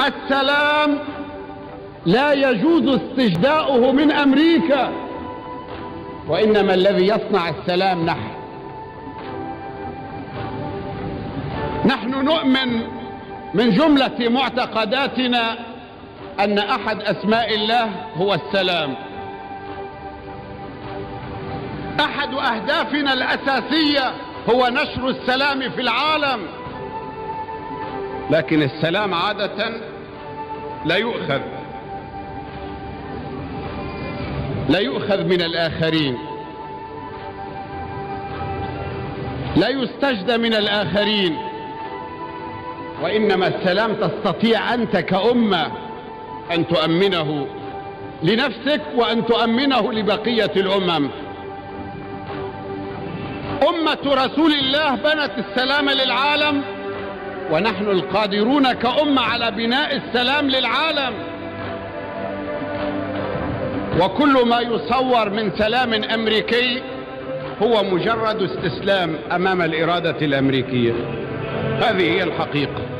السلام لا يجوز استجداؤه من أمريكا وإنما الذي يصنع السلام نحن. نحن نؤمن من جملة معتقداتنا أن أحد أسماء الله هو السلام. أحد أهدافنا الأساسية هو نشر السلام في العالم. لكن السلام عادة لا يؤخذ. لا يؤخذ من الآخرين. لا يستجدى من الآخرين. وإنما السلام تستطيع أنت كأمة أن تؤمنه لنفسك وأن تؤمنه لبقية الأمم. أمة رسول الله بنت السلام للعالم ونحن القادرون كأمة على بناء السلام للعالم. وكل ما يصور من سلام أمريكي هو مجرد استسلام أمام الإرادة الأمريكية. هذه هي الحقيقة.